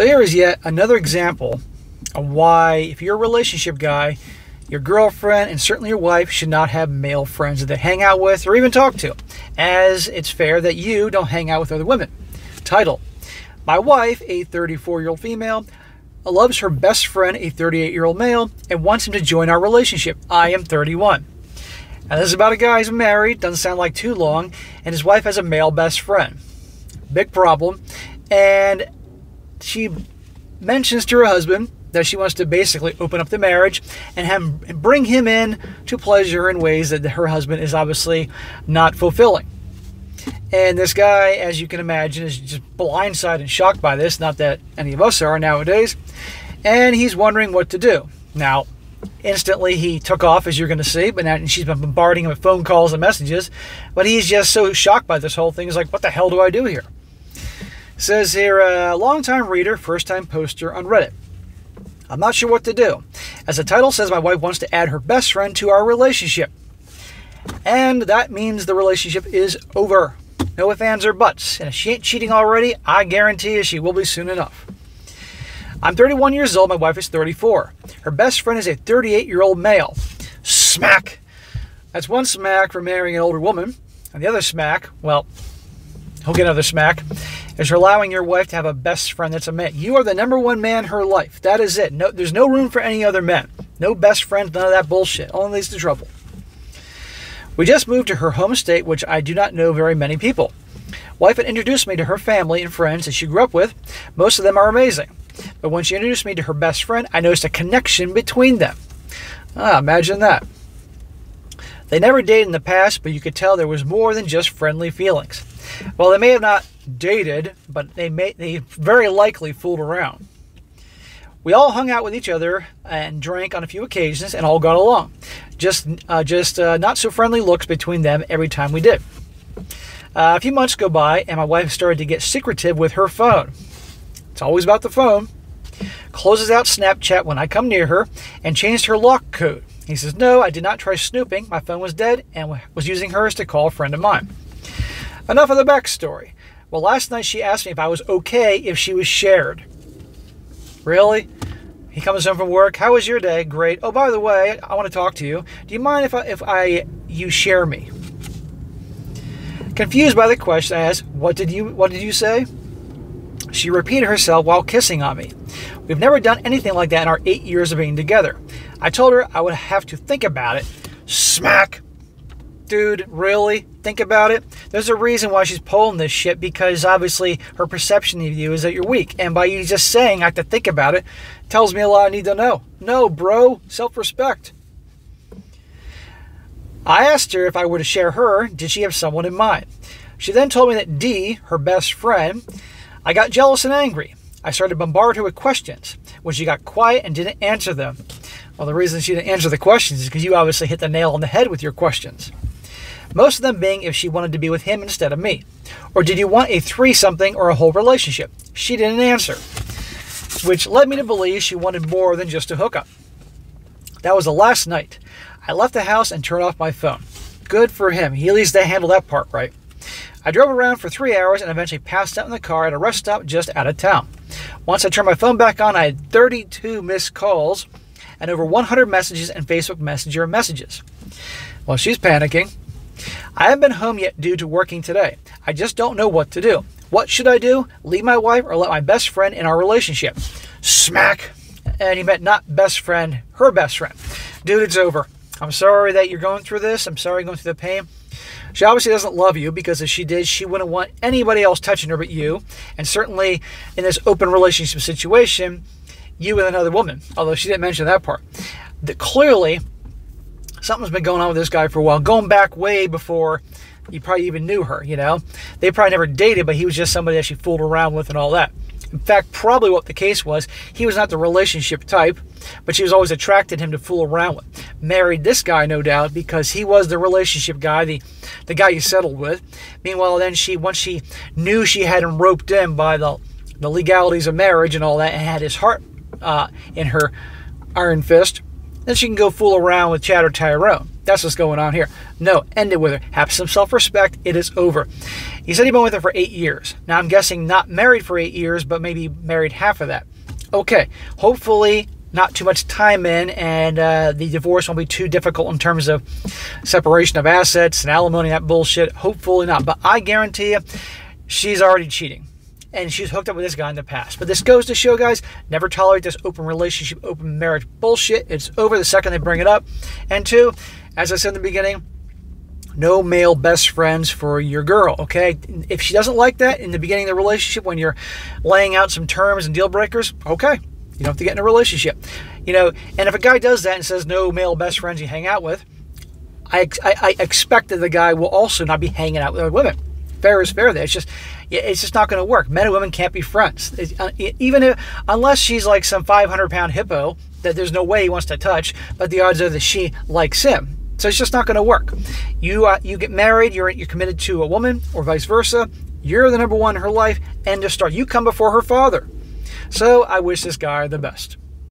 So here is yet another example of why, if you're a relationship guy, your girlfriend and certainly your wife should not have male friends that they hang out with or even talk to, as it's fair that you don't hang out with other women. Title My wife, a 34 year old female, loves her best friend, a 38 year old male, and wants him to join our relationship. I am 31. Now, this is about a guy who's married, doesn't sound like too long, and his wife has a male best friend. Big problem. And she mentions to her husband that she wants to basically open up the marriage and have, bring him in to pleasure in ways that her husband is obviously not fulfilling. And this guy, as you can imagine, is just blindsided and shocked by this. Not that any of us are nowadays. And he's wondering what to do. Now, instantly he took off, as you're going to see, but now she's been bombarding him with phone calls and messages. But he's just so shocked by this whole thing. He's like, what the hell do I do here? Says here, a uh, long-time reader, first-time poster on Reddit. I'm not sure what to do. As the title says, my wife wants to add her best friend to our relationship. And that means the relationship is over. No ifs, ands, or buts. And if she ain't cheating already, I guarantee you she will be soon enough. I'm 31 years old, my wife is 34. Her best friend is a 38 year old male. Smack! That's one smack for marrying an older woman. And the other smack, well, he'll get another smack, is for allowing your wife to have a best friend that's a man. You are the number one man in her life. That is it. No, there's no room for any other men. No best friends, none of that bullshit. Only leads to trouble. We just moved to her home state, which I do not know very many people. Wife had introduced me to her family and friends that she grew up with. Most of them are amazing. But when she introduced me to her best friend, I noticed a connection between them. Ah, imagine that. They never dated in the past, but you could tell there was more than just friendly feelings. Well, they may have not dated, but they may they very likely fooled around. We all hung out with each other and drank on a few occasions and all got along. Just, uh, just uh, not so friendly looks between them every time we did. Uh, a few months go by and my wife started to get secretive with her phone. It's always about the phone. Closes out Snapchat when I come near her and changed her lock code. He says, No, I did not try snooping. My phone was dead and was using hers to call a friend of mine. Enough of the backstory. Well, last night she asked me if I was okay if she was shared. Really? He comes home from work. How was your day? Great. Oh, by the way, I want to talk to you. Do you mind if I, if I you share me? Confused by the question, I asked, "What did you What did you say?" She repeated herself while kissing on me. We've never done anything like that in our eight years of being together. I told her I would have to think about it. Smack dude, really? Think about it. There's a reason why she's pulling this shit because obviously her perception of you is that you're weak. And by you just saying I have to think about it tells me a lot I need to know. No, bro, self respect. I asked her if I were to share her, did she have someone in mind? She then told me that D, her best friend, I got jealous and angry. I started to bombard her with questions when she got quiet and didn't answer them. Well, the reason she didn't answer the questions is because you obviously hit the nail on the head with your questions. Most of them being if she wanted to be with him instead of me. Or did you want a three something or a whole relationship? She didn't answer, which led me to believe she wanted more than just a hookup. That was the last night. I left the house and turned off my phone. Good for him. He at least handled that part right. I drove around for three hours and eventually passed out in the car at a rest stop just out of town. Once I turned my phone back on, I had 32 missed calls and over 100 messages and Facebook Messenger messages. Well, she's panicking. I haven't been home yet due to working today. I just don't know what to do. What should I do? Leave my wife or let my best friend in our relationship? Smack. And he meant not best friend, her best friend. Dude, it's over. I'm sorry that you're going through this. I'm sorry going through the pain. She obviously doesn't love you because if she did, she wouldn't want anybody else touching her but you. And certainly in this open relationship situation, you with another woman, although she didn't mention that part. That clearly something's been going on with this guy for a while, going back way before you probably even knew her, you know? They probably never dated, but he was just somebody that she fooled around with and all that. In fact, probably what the case was, he was not the relationship type, but she was always attracted him to fool around with. Married this guy, no doubt, because he was the relationship guy, the the guy you settled with. Meanwhile, then she once she knew she had him roped in by the the legalities of marriage and all that, and had his heart uh, in her iron fist, then she can go fool around with Chatter Tyrone. That's what's going on here. No, end it with her. Have some self respect. It is over. He said he'd been with her for eight years. Now, I'm guessing not married for eight years, but maybe married half of that. Okay, hopefully not too much time in, and uh, the divorce won't be too difficult in terms of separation of assets and alimony, that bullshit. Hopefully not. But I guarantee you, she's already cheating. And she's hooked up with this guy in the past. But this goes to show, guys, never tolerate this open relationship, open marriage bullshit. It's over the second they bring it up. And two, as I said in the beginning, no male best friends for your girl, okay? If she doesn't like that in the beginning of the relationship when you're laying out some terms and deal breakers, okay. You don't have to get in a relationship. You know, and if a guy does that and says no male best friends you hang out with, I, I, I expect that the guy will also not be hanging out with other women. Fair is fair there. It's just it's just not going to work. Men and women can't be friends. Uh, even if, unless she's like some 500 pound hippo that there's no way he wants to touch, but the odds are that she likes him. So it's just not going to work. You uh, you get married, you're you're committed to a woman, or vice versa. You're the number one in her life. and of start, You come before her father. So I wish this guy the best.